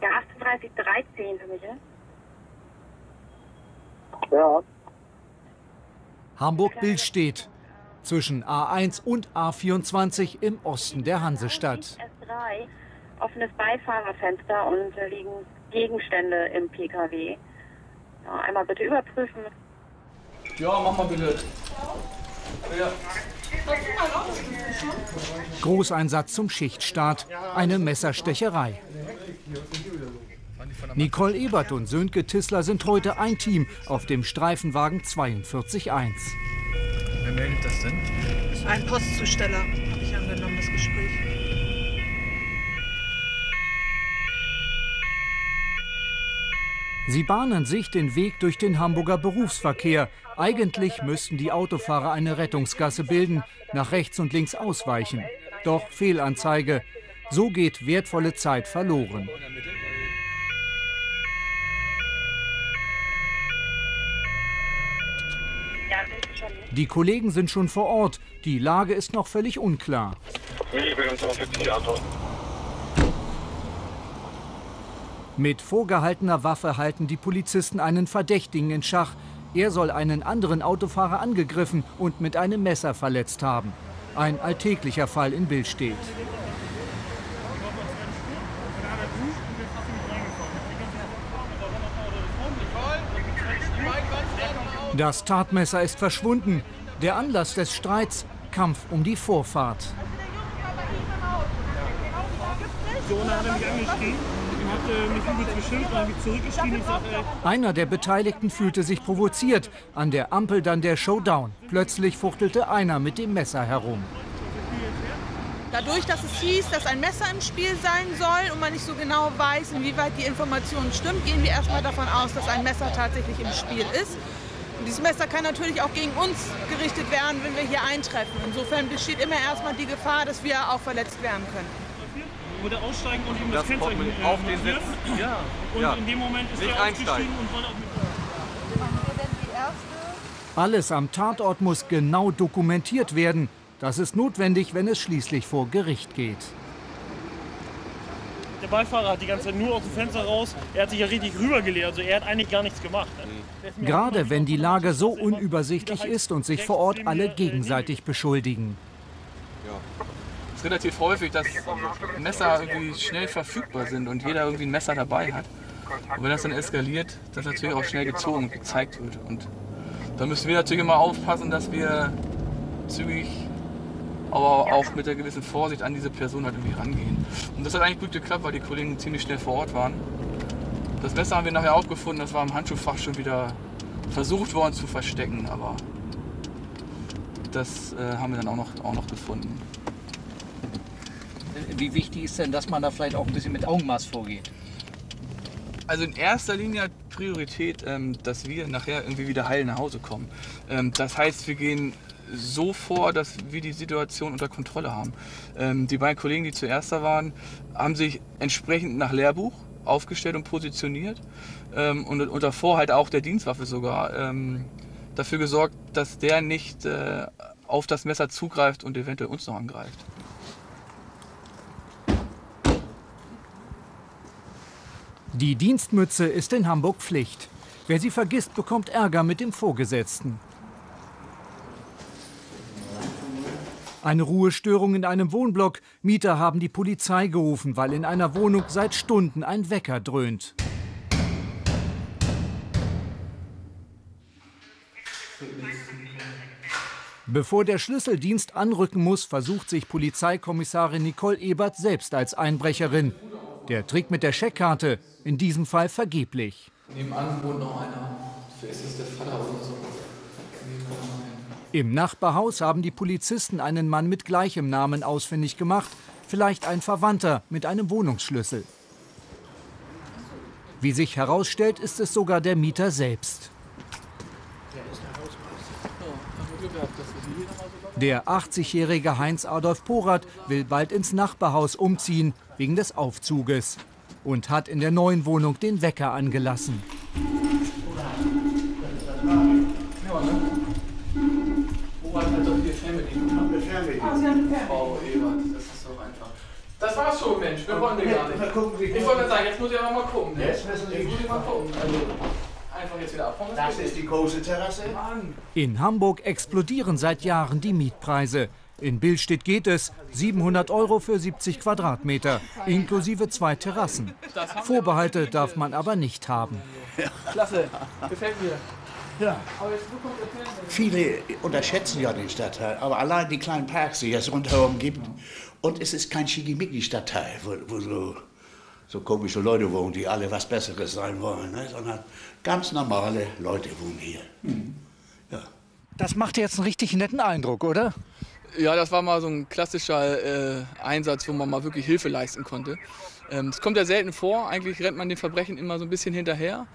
Der 3813 für mich, ja? Ja. Hamburg-Bild steht zwischen A1 und A24 im Osten der Hansestadt. S3, offenes Beifahrerfenster und liegen Gegenstände im PKW. Ja, einmal bitte überprüfen. Ja, mach mal bitte. Ja. Großeinsatz zum Schichtstart, eine Messerstecherei. Nicole Ebert und Sönke Tissler sind heute ein Team auf dem Streifenwagen 42.1. Wer meldet das denn? Ein Postzusteller habe ich angenommen, das Gespräch. Sie bahnen sich den Weg durch den Hamburger Berufsverkehr. Eigentlich müssten die Autofahrer eine Rettungsgasse bilden, nach rechts und links ausweichen. Doch Fehlanzeige. So geht wertvolle Zeit verloren. Die Kollegen sind schon vor Ort. Die Lage ist noch völlig unklar. Mit vorgehaltener Waffe halten die Polizisten einen Verdächtigen in Schach. Er soll einen anderen Autofahrer angegriffen und mit einem Messer verletzt haben. Ein alltäglicher Fall in Bild steht. Das Tatmesser ist verschwunden. Der Anlass des Streits Kampf um die Vorfahrt. Äh, Einer der Beteiligten fühlte sich provoziert. An der Ampel dann der Showdown. Plötzlich fuchtelte einer mit dem Messer herum. Dadurch, dass es hieß, dass ein Messer im Spiel sein soll und man nicht so genau weiß, inwieweit die Information stimmt, gehen wir erstmal davon aus, dass ein Messer tatsächlich im Spiel ist. Dieses Messer kann natürlich auch gegen uns gerichtet werden, wenn wir hier eintreffen. Insofern besteht immer erstmal die Gefahr, dass wir auch verletzt werden können. wollte aussteigen und ihm das, Das Kennzeichen äh, auf den. Sitz. Ja. Und ja. in dem Moment ist Nicht er ausgestiegen einsteigen. und wollte auch mit. Alles am Tatort muss genau dokumentiert werden. Das ist notwendig, wenn es schließlich vor Gericht geht. Der Beifahrer hat die ganze Zeit nur aus dem Fenster raus. Er hat sich ja richtig rübergelegt. Also er hat eigentlich gar nichts gemacht. Mir Gerade wenn die Lage so unübersichtlich ist und sich vor Ort alle gegenseitig beschuldigen. Es ist relativ häufig, dass Messer irgendwie schnell verfügbar sind und jeder irgendwie ein Messer dabei hat. Und wenn das dann eskaliert, dass natürlich auch schnell gezogen und gezeigt wird. Und da müssen wir natürlich immer aufpassen, dass wir zügig, aber auch mit einer gewissen Vorsicht an diese Person halt irgendwie rangehen. Und das hat eigentlich gut geklappt, weil die Kollegen ziemlich schnell vor Ort waren. Das Messer haben wir nachher aufgefunden, das war im Handschuhfach schon wieder versucht worden zu verstecken, aber das äh, haben wir dann auch noch, auch noch gefunden. Wie wichtig ist denn, dass man da vielleicht auch ein bisschen mit Augenmaß vorgeht? Also in erster Linie hat Priorität, ähm, dass wir nachher irgendwie wieder heil nach Hause kommen. Ähm, das heißt, wir gehen so vor, dass wir die Situation unter Kontrolle haben. Ähm, die beiden Kollegen, die zuerst da waren, haben sich entsprechend nach Lehrbuch aufgestellt und positioniert ähm, und, und davor halt auch der Dienstwaffe sogar ähm, dafür gesorgt, dass der nicht äh, auf das Messer zugreift und eventuell uns noch angreift. Die Dienstmütze ist in Hamburg Pflicht. Wer sie vergisst, bekommt Ärger mit dem Vorgesetzten. Eine Ruhestörung in einem Wohnblock. Mieter haben die Polizei gerufen, weil in einer Wohnung seit Stunden ein Wecker dröhnt. Bevor der Schlüsseldienst anrücken muss, versucht sich Polizeikommissarin Nicole Ebert selbst als Einbrecherin. Der Trick mit der Scheckkarte, in diesem Fall vergeblich. Nebenan wohnt noch einer. Vielleicht ist das der Vater oder so. Im Nachbarhaus haben die Polizisten einen Mann mit gleichem Namen ausfindig gemacht, vielleicht ein Verwandter mit einem Wohnungsschlüssel. Wie sich herausstellt, ist es sogar der Mieter selbst. Der 80-jährige Heinz Adolf Porath will bald ins Nachbarhaus umziehen, wegen des Aufzuges. Und hat in der neuen Wohnung den Wecker angelassen. Mensch, wir wollen den gar nicht. Mal gucken, wie Ich wollte sagen, jetzt muss ich aber mal gucken. ne? Jetzt müssen Sie Jetzt muss ich mal gucken. Also, einfach jetzt wieder abhauen. Das ist die große Terrasse. Mann. In Hamburg explodieren seit Jahren die Mietpreise. In Billstedt geht es 700 Euro für 70 Quadratmeter, inklusive zwei Terrassen. Vorbehalte darf man aber nicht haben. Klasse, gefällt mir. Ja. Viele unterschätzen ja den Stadtteil, aber allein die kleinen Parks, die es rundherum gibt. Und es ist kein Schickimicki-Stadtteil, wo, wo so, so komische Leute wohnen, die alle was Besseres sein wollen, ne? sondern ganz normale Leute wohnen hier. Ja. Das macht jetzt einen richtig netten Eindruck, oder? Ja, das war mal so ein klassischer äh, Einsatz, wo man mal wirklich Hilfe leisten konnte. Ähm, Es kommt ja selten vor. Eigentlich rennt man den Verbrechen immer so ein bisschen hinterher.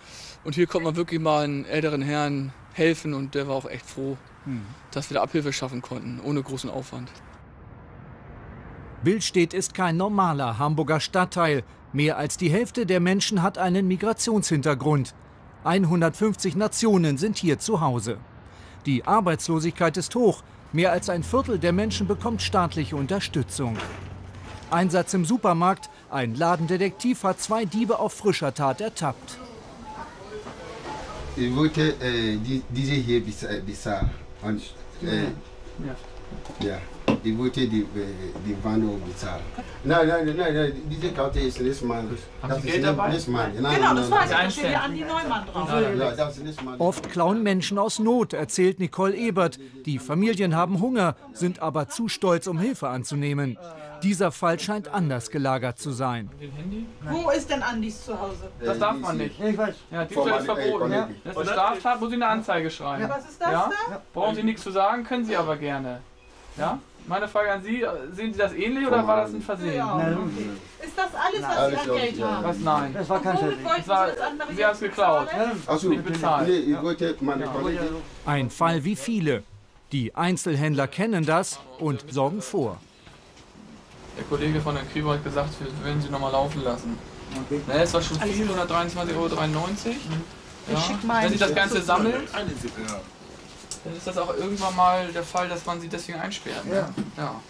Und hier konnte man wirklich mal einen älteren Herrn helfen und der war auch echt froh, dass wir da Abhilfe schaffen konnten, ohne großen Aufwand. Billstedt ist kein normaler Hamburger Stadtteil. Mehr als die Hälfte der Menschen hat einen Migrationshintergrund. 150 Nationen sind hier zu Hause. Die Arbeitslosigkeit ist hoch. Mehr als ein Viertel der Menschen bekommt staatliche Unterstützung. Einsatz im Supermarkt. Ein Ladendetektiv hat zwei Diebe auf frischer Tat ertappt. Ich wollte äh, die, diese hier bezahlen. bezahlen. Und, äh, ja. ich wollte die, äh, die Wanderung bezahlen. Nein, nein, nein, nein, diese Karte ist nicht mein. Das ist nicht mein. Nein, Genau, nein, das ich. nein. Da steht ja Andi Neumann drauf. Ja, das ist nicht mein. Oft klauen Menschen aus Not, erzählt Nicole Ebert. Die Familien haben Hunger, sind aber zu stolz, um Hilfe anzunehmen. Dieser Fall scheint anders gelagert zu sein. Wo ist denn Andis Zuhause? Das darf man nicht. Ich weiß. Ja, Diebstahl ist verboten. äh. Das ist Straftat, muss ich eine Anzeige schreiben. Was ist das Ja? da? Brauchen Sie nichts zu sagen, können Sie aber gerne. Ja? Meine Frage an Sie, sehen Sie das ähnlich oder war das ein Versehen? Ja, okay. Ist das alles, was Alles Sie an Geld ja. haben? Was? Nein. Das war kein Versehen. Das war, Sie haben es geklaut. Also, Nicht bezahlt. Nee, ich wollte meine Kollegen. Ein Fall wie viele. Die Einzelhändler kennen das und sorgen vor. Der Kollege von der Kribo hat gesagt, wir würden sie nochmal laufen lassen. Na, es war schon viel, 123,93 Euro. Ja. Wenn Sie das Ganze sammeln, dann ist das auch irgendwann mal der Fall, dass man sie deswegen einsperrt. Ne? Ja.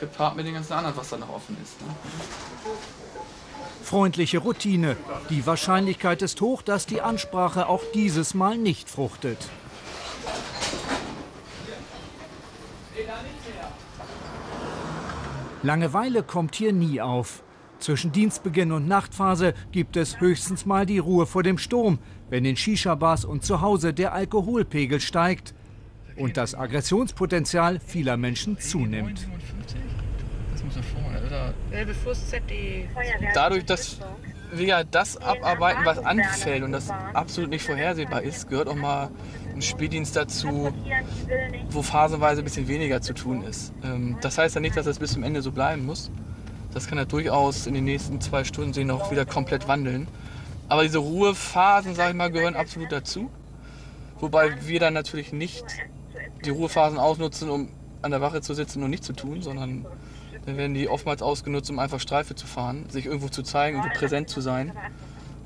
Gepaart mit den ganzen anderen, was da noch offen ist. Ne? Freundliche Routine. Die Wahrscheinlichkeit ist hoch, dass die Ansprache auch dieses Mal nicht fruchtet. Langeweile kommt hier nie auf. Zwischen Dienstbeginn und Nachtphase gibt es höchstens mal die Ruhe vor dem Sturm, wenn in Shisha-Bars und zu Hause der Alkoholpegel steigt und das Aggressionspotenzial vieler Menschen zunimmt. Fuß-ZD. Dadurch, dass wir das abarbeiten, was anfällt und das absolut nicht vorhersehbar ist, gehört auch mal ein Spätdienst dazu, wo phasenweise ein bisschen weniger zu tun ist. Ähm, Das heißt ja nicht, dass das bis zum Ende so bleiben muss. Das kann ja durchaus in den nächsten zwei Stunden sich noch wieder komplett wandeln. Aber diese Ruhephasen, sage ich mal, gehören absolut dazu. Wobei wir dann natürlich nicht die Ruhephasen ausnutzen, um an der Wache zu sitzen und nichts zu tun, sondern dann werden die oftmals ausgenutzt, um einfach Streife zu fahren, sich irgendwo zu zeigen, irgendwo präsent zu sein,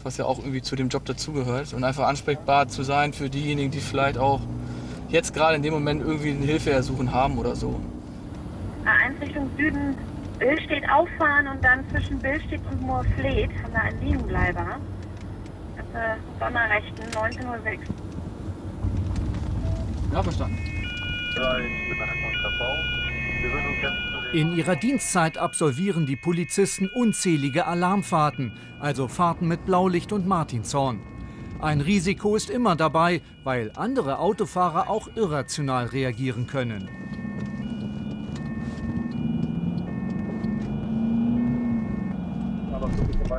was ja auch irgendwie zu dem Job dazugehört und einfach ansprechbar zu sein für diejenigen, die vielleicht auch jetzt gerade in dem Moment irgendwie eine Hilfe ersuchen haben oder so. A1 Richtung Süden, Billstedt auffahren und dann zwischen Billstedt und Moorfleet haben wir einen Liegenbleiber. Äh, Donnerrechten, 19.06 Uhr. Ja, verstanden. In ihrer Dienstzeit absolvieren die Polizisten unzählige Alarmfahrten, also Fahrten mit Blaulicht und Martinshorn. Ein Risiko ist immer dabei, weil andere Autofahrer auch irrational reagieren können.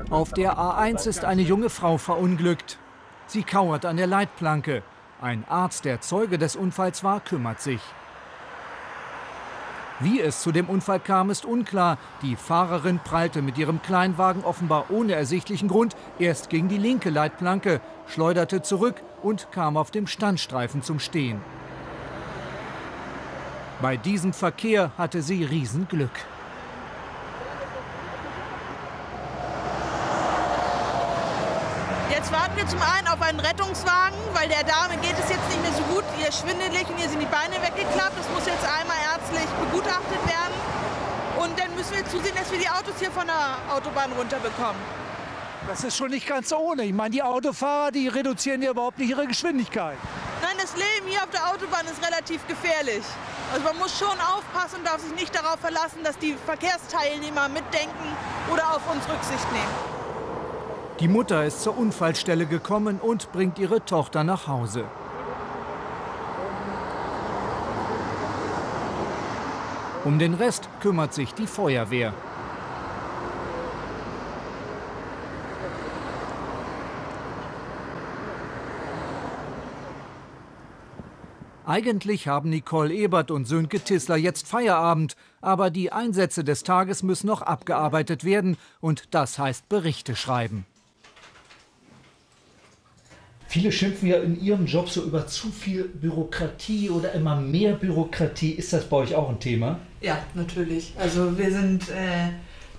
Auf der A1 ist eine junge Frau verunglückt. Sie kauert an der Leitplanke. Ein Arzt, der Zeuge des Unfalls war, kümmert sich. Wie es zu dem Unfall kam, ist unklar. Die Fahrerin prallte mit ihrem Kleinwagen offenbar ohne ersichtlichen Grund erst gegen die linke Leitplanke, schleuderte zurück und kam auf dem Standstreifen zum Stehen. Bei diesem Verkehr hatte sie Riesenglück. Jetzt warten wir zum einen auf einen Rettungswagen, weil der Dame geht es jetzt nicht mehr so gut. Ihr ist schwindelig und ihr sind die Beine weggeklappt. Das muss jetzt einmal ärztlich begutachtet werden. Und dann müssen wir zusehen, dass wir die Autos hier von der Autobahn runterbekommen. Das ist schon nicht ganz ohne. Ich meine, die Autofahrer, die reduzieren ja überhaupt nicht ihre Geschwindigkeit. Nein, das Leben hier auf der Autobahn ist relativ gefährlich. Also man muss schon aufpassen und darf sich nicht darauf verlassen, dass die Verkehrsteilnehmer mitdenken oder auf uns Rücksicht nehmen. Die Mutter ist zur Unfallstelle gekommen und bringt ihre Tochter nach Hause. Um den Rest kümmert sich die Feuerwehr. Eigentlich haben Nicole Ebert und Sönke Tissler jetzt Feierabend, aber die Einsätze des Tages müssen noch abgearbeitet werden und das heißt Berichte schreiben. Viele schimpfen ja in ihrem Job so über zu viel Bürokratie oder immer mehr Bürokratie. Ist das bei euch auch ein Thema? Ja, natürlich. Also wir sind äh,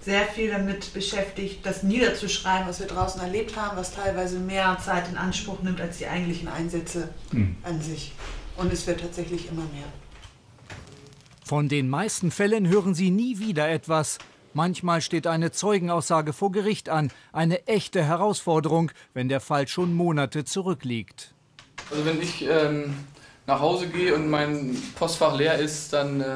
sehr viel damit beschäftigt, das niederzuschreiben, was wir draußen erlebt haben, was teilweise mehr Zeit in Anspruch nimmt als die eigentlichen Einsätze hm. an sich. Und es wird tatsächlich immer mehr. Von den meisten Fällen hören Sie nie wieder etwas. Manchmal steht eine Zeugenaussage vor Gericht an. Eine echte Herausforderung, wenn der Fall schon Monate zurückliegt. Also wenn ich ähm, nach Hause gehe und mein Postfach leer ist, dann äh,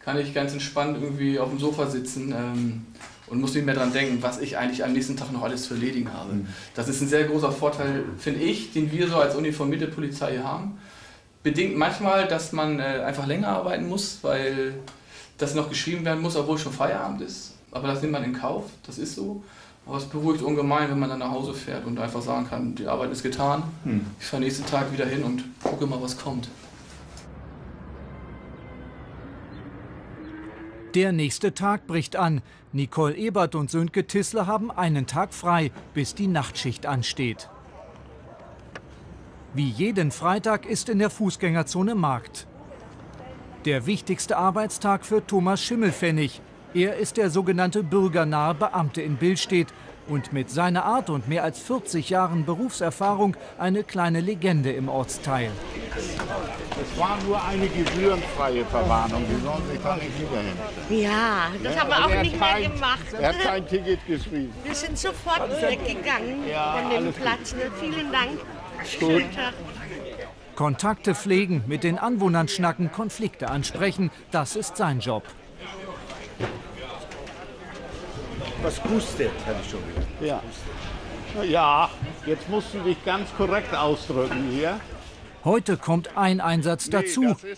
kann ich ganz entspannt irgendwie auf dem Sofa sitzen ähm, und muss nicht mehr daran denken, was ich eigentlich am nächsten Tag noch alles zu erledigen habe. Mhm. Das ist ein sehr großer Vorteil, finde ich, den wir so als uniformierte Polizei haben. Bedingt manchmal, dass man äh, einfach länger arbeiten muss, weil das noch geschrieben werden muss, obwohl schon Feierabend ist. Aber das nimmt man in Kauf, das ist so. Aber es beruhigt ungemein, wenn man dann nach Hause fährt und einfach sagen kann, die Arbeit ist getan. Hm. Ich fahre nächsten Tag wieder hin und gucke mal, was kommt. Der nächste Tag bricht an. Nicole Ebert und Sönke Tissler haben einen Tag frei, bis die Nachtschicht ansteht. Wie jeden Freitag ist in der Fußgängerzone Markt. Der wichtigste Arbeitstag für Thomas Schimmelfennig. Er ist der sogenannte bürgernahe Beamte in Billstedt und mit seiner Art und mehr als 40 Jahren Berufserfahrung eine kleine Legende im Ortsteil. Es war nur eine gebührenfreie Verwarnung. Die sollen sich da nicht wiederhin. Ja, das ja, haben wir auch nicht kein, mehr gemacht. Er hat kein Ticket geschrieben. Wir sind sofort weggegangen ja, von dem Platz. Vielen Dank. Schönen Tag. Kontakte pflegen, mit den Anwohnern schnacken, Konflikte ansprechen, das ist sein Job. Was pustet, habe ich schon gehört. Ja. Ja, jetzt musst du dich ganz korrekt ausdrücken hier. Heute kommt ein Einsatz dazu. Nee,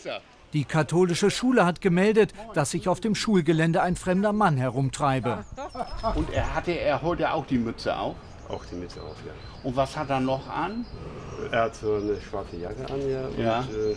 Die katholische Schule hat gemeldet, dass sich auf dem Schulgelände ein fremder Mann herumtreibe. Und er hatte er heute auch die Mütze auf? Auch die Mütze auf, ja. Und was hat er noch an? Er hat so eine schwarze Jacke an, ja. Und, ja. Äh,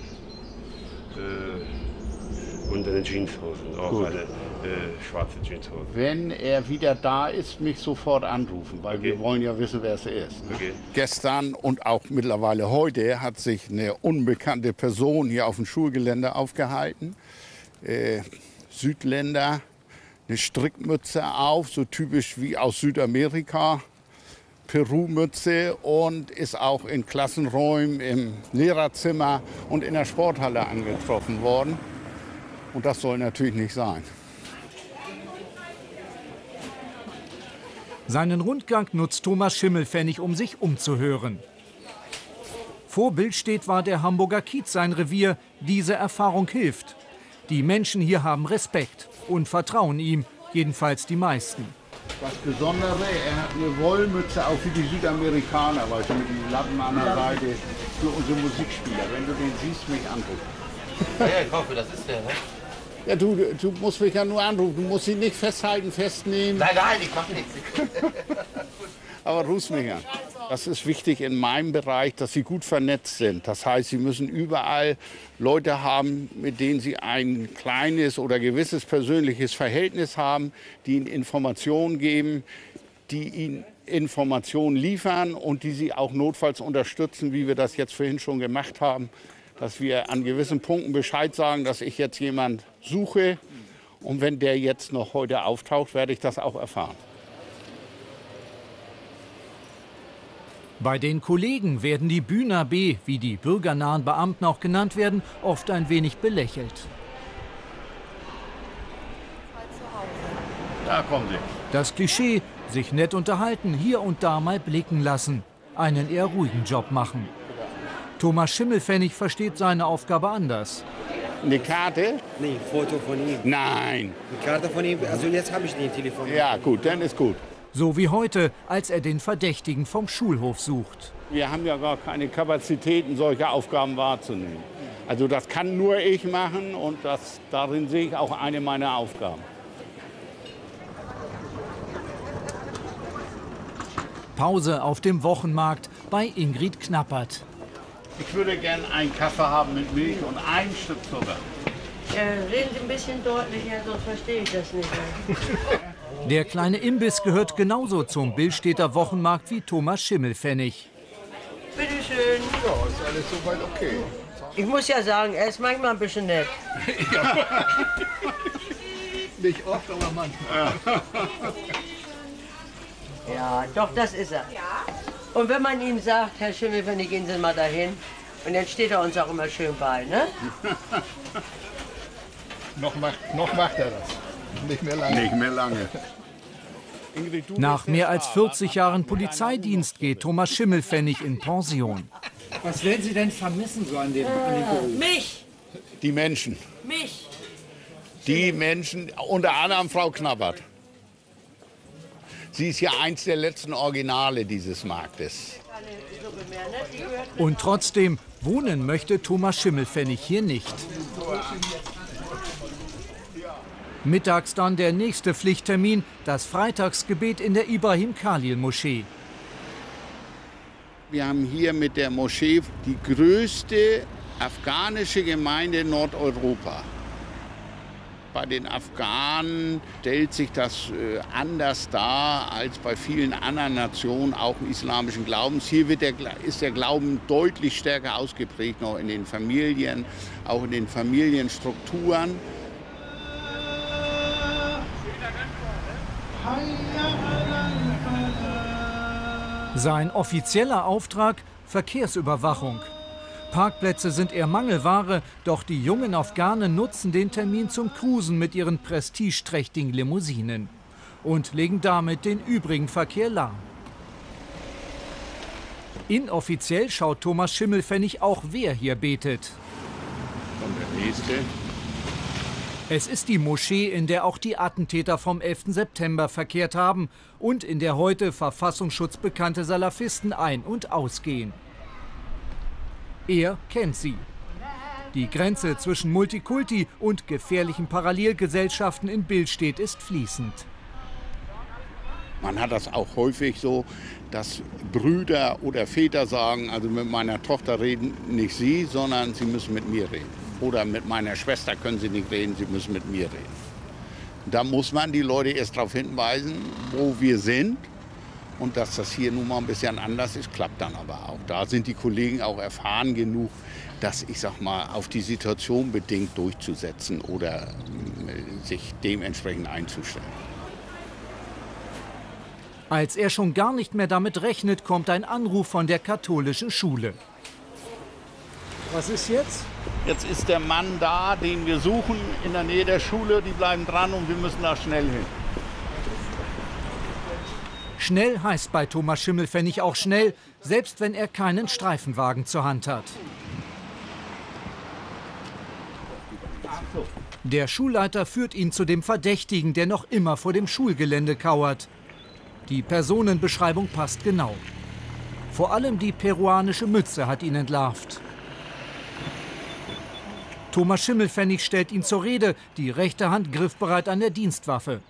äh, und eine Jeanshose. Auch Gut. eine äh, schwarze Jeanshose. Wenn er wieder da ist, mich sofort anrufen, weil okay. wir wollen ja wissen, wer es ist. Ne? Okay. Gestern und auch mittlerweile heute hat sich eine unbekannte Person hier auf dem Schulgelände aufgehalten. Äh, Südländer, eine Strickmütze auf, so typisch wie aus Südamerika. Peru-Mütze und ist auch in Klassenräumen, im Lehrerzimmer und in der Sporthalle angetroffen worden. Und das soll natürlich nicht sein. Seinen Rundgang nutzt Thomas Schimmelfennig, um sich umzuhören. Vor Bildstedt war der Hamburger Kiez sein Revier. Diese Erfahrung hilft. Die Menschen hier haben Respekt und vertrauen ihm, jedenfalls die meisten. Das Besondere, er hat eine Wollmütze auch für die Südamerikaner, weißt du, mit den Lappen an der Seite für unsere Musikspieler. Wenn du den siehst, mich anrufen. Ja, ich hoffe, das ist der, ne? Ja, du, du musst mich ja nur anrufen. Du musst ihn nicht festhalten, festnehmen. Nein, nein, ich mach nichts. Aber rufst mich an. Das ist wichtig in meinem Bereich, dass sie gut vernetzt sind. Das heißt, sie müssen überall Leute haben, mit denen sie ein kleines oder gewisses persönliches Verhältnis haben, die ihnen Informationen geben, die ihnen Informationen liefern und die sie auch notfalls unterstützen, wie wir das jetzt vorhin schon gemacht haben, dass wir an gewissen Punkten Bescheid sagen, dass ich jetzt jemand suche und wenn der jetzt noch heute auftaucht, werde ich das auch erfahren. Bei den Kollegen werden die Bühner B, wie die bürgernahen Beamten auch genannt werden, oft ein wenig belächelt. Da kommen Sie. Das Klischee, sich nett unterhalten, hier und da mal blicken lassen, einen eher ruhigen Job machen. Thomas Schimmelfennig versteht seine Aufgabe anders. Eine Karte? Nee, ein Foto von ihm. Nein. Eine Karte von ihm, also jetzt habe ich den Telefon. Ja, gut, dann ist gut. So wie heute, als er den Verdächtigen vom Schulhof sucht. Wir haben ja gar keine Kapazitäten, solche Aufgaben wahrzunehmen. Also das kann nur ich machen und das, darin sehe ich auch eine meiner Aufgaben. Pause auf dem Wochenmarkt bei Ingrid Knappert. Ich würde gern einen Kaffee haben mit Milch und ein Stück Zucker. Äh, reden Sie ein bisschen deutlicher, sonst verstehe ich das nicht mehr. Der kleine Imbiss gehört genauso zum Billstädter Wochenmarkt wie Thomas Schimmelfennig. Bitte schön. Ja, ist alles soweit okay. Ich muss ja sagen, er ist manchmal ein bisschen nett. Nicht oft, aber manchmal. Ja, doch, das ist er. Und wenn man ihm sagt, Herr Schimmelfennig, gehen Sie mal dahin, und dann steht er uns auch immer schön bei, ne? noch, macht, noch macht er das. Nicht mehr lange. Nicht mehr lange. Nach mehr als 40 Jahren Polizeidienst geht Thomas Schimmelfennig in Pension. Was werden Sie denn vermissen so an dem, an dem Beruf? Mich, Die Menschen. mich. Die Menschen, unter anderem Frau Knappert. Sie ist ja eins der letzten Originale dieses Marktes. Und trotzdem, wohnen möchte Thomas Schimmelfennig hier nicht. Mittags dann der nächste Pflichttermin, das Freitagsgebet in der Ibrahim Khalil Moschee. Wir haben hier mit der Moschee die größte afghanische Gemeinde in Nordeuropa. Bei den Afghanen stellt sich das äh, anders dar als bei vielen anderen Nationen, auch islamischen Glaubens. Hier der, ist der Glauben deutlich stärker ausgeprägt, noch in den Familien, auch in den Familienstrukturen. Sein offizieller Auftrag Verkehrsüberwachung. Parkplätze sind eher Mangelware, doch die jungen Afghanen nutzen den Termin zum Cruisen mit ihren prestigeträchtigen Limousinen und legen damit den übrigen Verkehr lahm. Inoffiziell schaut Thomas Schimmelfennig auch, wer hier betet. Und der nächste. Es ist die Moschee, in der auch die Attentäter vom 11. September verkehrt haben und in der heute Verfassungsschutz bekannte Salafisten ein- und ausgehen. Er kennt sie. Die Grenze zwischen Multikulti und gefährlichen Parallelgesellschaften in Billstedt ist fließend. Man hat das auch häufig so, dass Brüder oder Väter sagen, also mit meiner Tochter reden nicht Sie, sondern Sie müssen mit mir reden. Oder mit meiner Schwester können Sie nicht reden, Sie müssen mit mir reden. Da muss man die Leute erst darauf hinweisen, wo wir sind. Und dass das hier nun mal ein bisschen anders ist, klappt dann aber auch. Da sind die Kollegen auch erfahren genug, das, ich sag mal, auf die Situation bedingt durchzusetzen oder äh, sich dementsprechend einzustellen. Als er schon gar nicht mehr damit rechnet, kommt ein Anruf von der katholischen Schule. Was ist jetzt? Jetzt ist der Mann da, den wir suchen, in der Nähe der Schule. Die bleiben dran und wir müssen da schnell hin. Schnell heißt bei Thomas Schimmelfennig auch schnell, selbst wenn er keinen Streifenwagen zur Hand hat. Der Schulleiter führt ihn zu dem Verdächtigen, der noch immer vor dem Schulgelände kauert. Die Personenbeschreibung passt genau. Vor allem die peruanische Mütze hat ihn entlarvt. Thomas Schimmelfennig stellt ihn zur Rede, die rechte Hand griffbereit an der Dienstwaffe.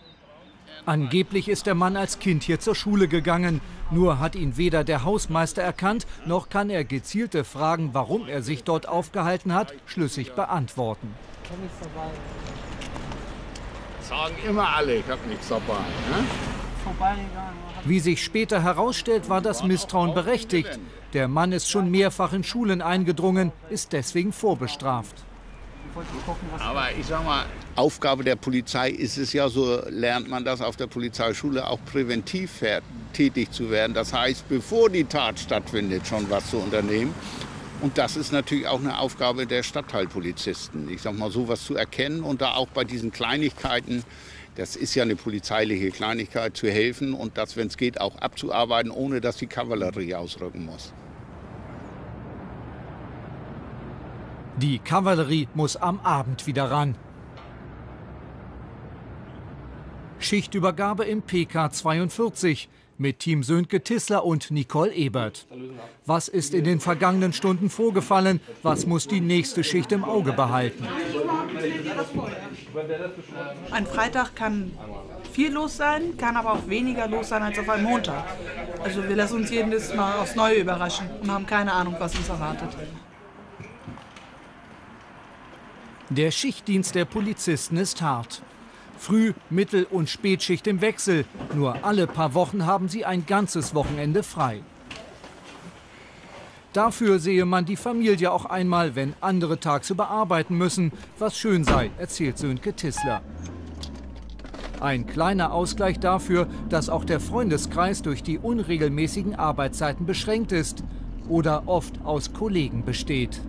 Angeblich ist der Mann als Kind hier zur Schule gegangen. Nur hat ihn weder der Hausmeister erkannt, noch kann er gezielte Fragen, warum er sich dort aufgehalten hat, schlüssig beantworten. Sagen immer alle, ich habe nichts dabei. Ne? Wie sich später herausstellt, war das Misstrauen berechtigt. Der Mann ist schon mehrfach in Schulen eingedrungen, ist deswegen vorbestraft. Aber ich sag mal, Aufgabe der Polizei ist es ja, so lernt man das auf der Polizeischule, auch präventiv tätig zu werden. Das heißt, bevor die Tat stattfindet, schon was zu unternehmen. Und das ist natürlich auch eine Aufgabe der Stadtteilpolizisten. Ich sag mal, sowas zu erkennen und da auch bei diesen Kleinigkeiten Das ist ja eine polizeiliche Kleinigkeit zu helfen und das, wenn es geht, auch abzuarbeiten, ohne dass die Kavallerie ausrücken muss. Die Kavallerie muss am Abend wieder ran. Schichtübergabe im PK 42 mit Team Sönke Tissler und Nicole Ebert. Was ist in den vergangenen Stunden vorgefallen? Was muss die nächste Schicht im Auge behalten? Ein Freitag kann viel los sein, kann aber auch weniger los sein als auf einem Montag. Also wir lassen uns jedes Mal aufs Neue überraschen und haben keine Ahnung, was uns erwartet. Der Schichtdienst der Polizisten ist hart. Früh-, Mittel- und Spätschicht im Wechsel. Nur alle paar Wochen haben sie ein ganzes Wochenende frei. Dafür sehe man die Familie auch einmal, wenn andere tagsüber arbeiten müssen, was schön sei, erzählt Sönke Tissler. Ein kleiner Ausgleich dafür, dass auch der Freundeskreis durch die unregelmäßigen Arbeitszeiten beschränkt ist oder oft aus Kollegen besteht.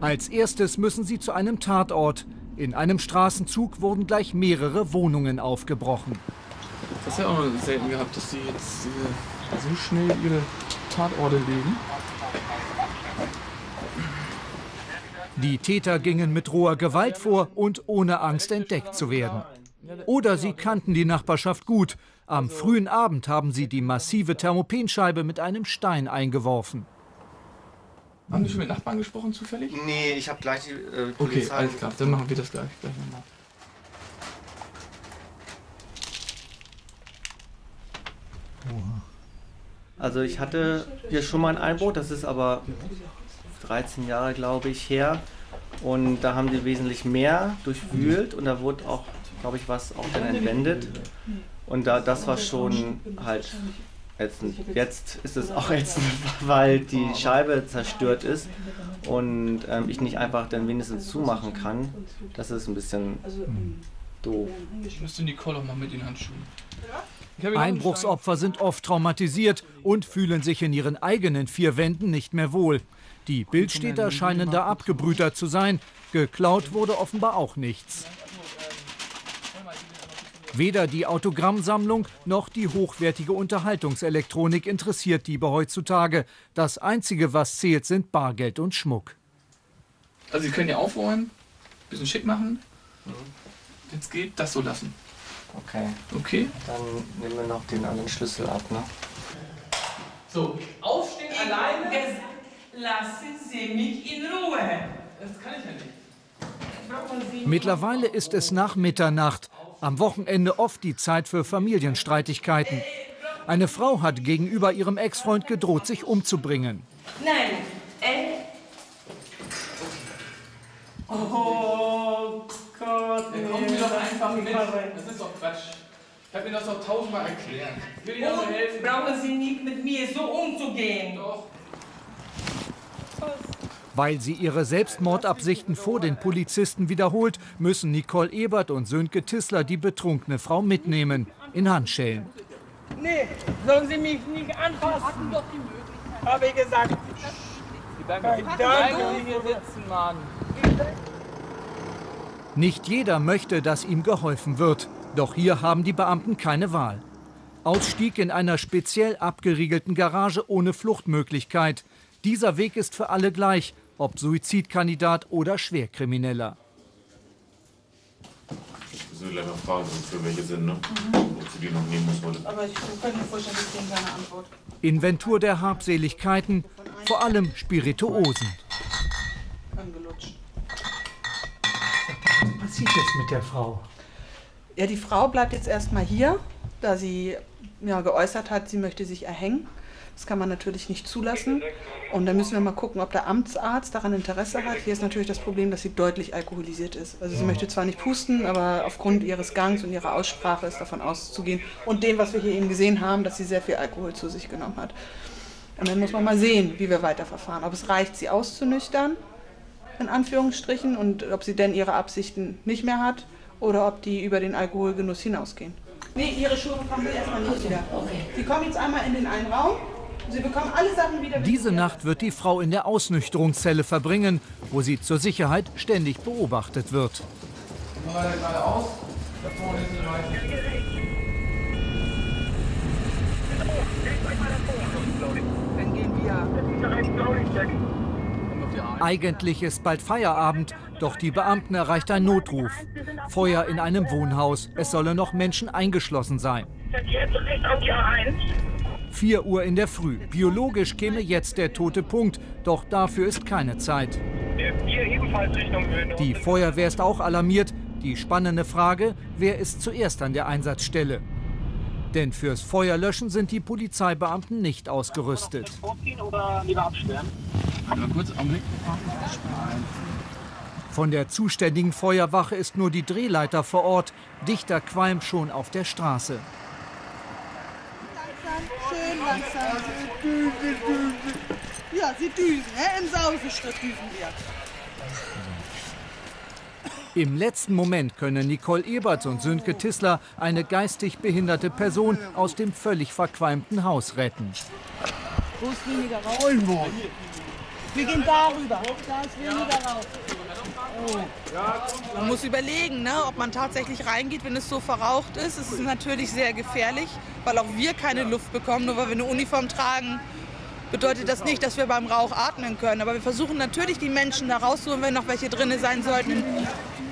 Als erstes müssen sie zu einem Tatort. In einem Straßenzug wurden gleich mehrere Wohnungen aufgebrochen. Das ist ja auch noch selten gehabt, dass die jetzt äh, so schnell ihre Tatorte legen. Die Täter gingen mit roher Gewalt vor und ohne Angst entdeckt zu werden. Oder sie kannten die Nachbarschaft gut. Am frühen Abend haben sie die massive Thermopenscheibe mit einem Stein eingeworfen. Haben die schon mit Nachbarn gesprochen zufällig? Nee, ich habe gleich die äh, Okay, Polizei. alles klar, dann machen wir das gleich, gleich nochmal. Also ich hatte hier schon mal ein Einbruch, das ist aber 13 Jahre, glaube ich, her. Und da haben die wesentlich mehr durchwühlt und da wurde auch, glaube ich, was auch dann entwendet. Und da, das war schon halt ätzend. Jetzt ist es auch ätzend, weil die Scheibe zerstört ist und ähm, ich nicht einfach dann wenigstens zumachen kann. Das ist ein bisschen doof. Ich müsste Nicole auch mal mit den Handschuhen. Einbruchsopfer sind oft traumatisiert und fühlen sich in ihren eigenen vier Wänden nicht mehr wohl. Die Bildstädter scheinen da abgebrüht zu sein. Geklaut wurde offenbar auch nichts. Weder die Autogrammsammlung noch die hochwertige Unterhaltungselektronik interessiert Diebe heutzutage. Das Einzige, was zählt, sind Bargeld und Schmuck. Also Sie können ja aufräumen, bisschen schick machen. Wenn es geht, das so lassen. Okay. Okay. Dann nehmen wir noch den anderen Schlüssel ab, ne? So, aufstehen alleine. Lassen Sie mich in Ruhe. Das kann ich ja nicht. Mittlerweile ist es nach Mitternacht. Am Wochenende oft die Zeit für Familienstreitigkeiten. Eine Frau hat gegenüber ihrem Ex-Freund gedroht, sich umzubringen. Nein. Äh. Oh Gott. Dann kommen Sie doch einfach mit. Das ist doch Quatsch. Ich habe Ihnen das doch tausendmal erklärt. Ich will Ihnen doch nur helfen. Brauchen Sie nicht mit mir so umzugehen. Doch. Weil sie ihre Selbstmordabsichten vor den Polizisten wiederholt, müssen Nicole Ebert und Sönke Tissler die betrunkene Frau mitnehmen, in Handschellen. Nee, sollen Sie mich nicht anfassen. doch die Möglichkeit. Habe ich gesagt. Danke. Danke, wie hier sitzen, Mann. Nicht jeder möchte, dass ihm geholfen wird. Doch hier haben die Beamten keine Wahl. Ausstieg in einer speziell abgeriegelten Garage ohne Fluchtmöglichkeit. Dieser Weg ist für alle gleich, ob Suizidkandidat oder Schwerkrimineller. Das ist leider Frage, für welche sind, ne? Ob sie die noch nehmen muss heute. Aber ich kann mir vorstellen, ich kriege keine Antwort. Inventur der Habseligkeiten, vor allem Spirituosen. Angelutscht. Was passiert jetzt mit der Frau? Ja, die Frau bleibt jetzt erstmal hier, da sie ja, geäußert hat, sie möchte sich erhängen. Das kann man natürlich nicht zulassen. Und dann müssen wir mal gucken, ob der Amtsarzt daran Interesse hat. Hier ist natürlich das Problem, dass sie deutlich alkoholisiert ist. Also sie möchte zwar nicht pusten, aber aufgrund ihres Gangs und ihrer Aussprache ist davon auszugehen. Und dem, was wir hier eben gesehen haben, dass sie sehr viel Alkohol zu sich genommen hat. Und dann muss man mal sehen, wie wir weiterverfahren. Ob es reicht, sie auszunüchtern, in Anführungsstrichen, und ob sie denn ihre Absichten nicht mehr hat oder ob die über den Alkoholgenuss hinausgehen. Nee, ihre Schuhe bekommen wir erstmal nicht wieder. Sie kommen jetzt einmal in den einen Raum. Sie bekommen alle Sachen wieder. Diese Nacht wird die Frau in der Ausnüchterungszelle verbringen, wo sie zur Sicherheit ständig beobachtet wird. Eigentlich ist bald Feierabend, doch die Beamten erreicht ein Notruf. Feuer in einem Wohnhaus. Es sollen noch Menschen eingeschlossen sein. 4 Uhr in der Früh. Biologisch käme jetzt der tote Punkt, doch dafür ist keine Zeit. Die Feuerwehr ist auch alarmiert. Die spannende Frage, wer ist zuerst an der Einsatzstelle? Denn fürs Feuerlöschen sind die Polizeibeamten nicht ausgerüstet. Von der zuständigen Feuerwache ist nur die Drehleiter vor Ort. Dichter Qualm schon auf der Straße. Schön langsam. Ja, sie düsen, ne? im Sauseschritt düsen wir. Im letzten Moment können Nicole Eberts und Sönke Tissler eine geistig behinderte Person aus dem völlig verqualmten Haus retten. Wo ist weniger raus? Wir gehen darüber. Da ist weniger raus. Man muss überlegen, ne, ob man tatsächlich reingeht, wenn es so verraucht ist. Es ist natürlich sehr gefährlich, weil auch wir keine Luft bekommen. Nur weil wir eine Uniform tragen, bedeutet das nicht, dass wir beim Rauch atmen können. Aber wir versuchen natürlich, die Menschen da rauszuholen, wenn noch welche drin sein sollten.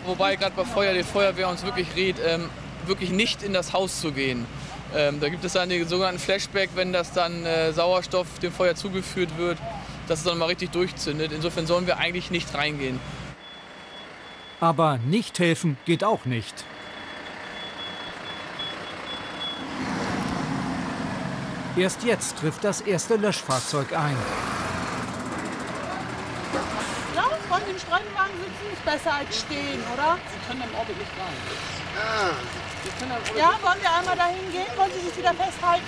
Wobei gerade bei Feuer die Feuerwehr uns wirklich rät, ähm, wirklich nicht in das Haus zu gehen. Ähm, da gibt es dann den sogenannten Flashback, wenn das dann äh, Sauerstoff dem Feuer zugeführt wird, dass es dann mal richtig durchzündet. Insofern sollen wir eigentlich nicht reingehen. Aber nicht helfen geht auch nicht. Erst jetzt trifft das erste Löschfahrzeug ein. Ja, von dem Streifenwagen sitzen ist besser als stehen, oder? Sie können im Orbit nicht rein. Am Orbit Ja, wollen wir einmal dahin gehen? Wollen Sie sich wieder festhalten?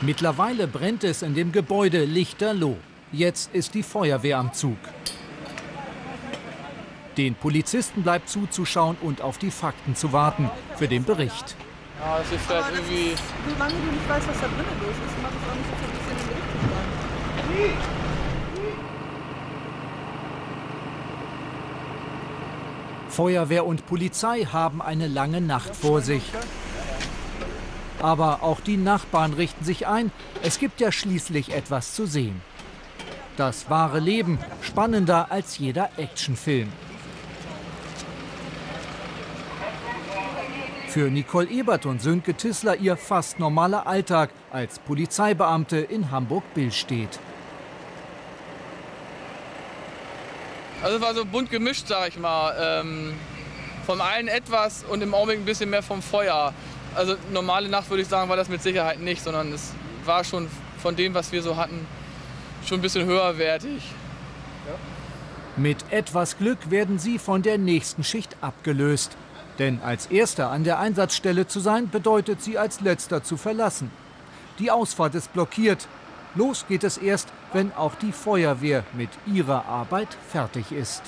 Mittlerweile brennt es in dem Gebäude lichterloh. Jetzt ist die Feuerwehr am Zug. Den Polizisten bleibt zuzuschauen und auf die Fakten zu warten für den Bericht. Ja, das ist vielleicht irgendwie. Solange du nicht weißt, was da drinnen los ist, macht es auch nicht so viel Sinn, den Bericht zu schreiben. Feuerwehr und Polizei haben eine lange Nacht vor sich. Aber auch die Nachbarn richten sich ein. Es gibt ja schließlich etwas zu sehen. Das wahre Leben, spannender als jeder Actionfilm. Für Nicole Ebert und Sönke Tissler ihr fast normaler Alltag als Polizeibeamte in Hamburg-Billstedt. Also es war so bunt gemischt, sag ich mal. Ähm, von allen etwas und im Augenblick ein bisschen mehr vom Feuer. Also normale Nacht würde ich sagen, war das mit Sicherheit nicht, sondern es war schon von dem, was wir so hatten, schon ein bisschen höherwertig. Mit etwas Glück werden sie von der nächsten Schicht abgelöst. Denn als Erster an der Einsatzstelle zu sein, bedeutet sie als Letzter zu verlassen. Die Ausfahrt ist blockiert. Los geht es erst, wenn auch die Feuerwehr mit ihrer Arbeit fertig ist.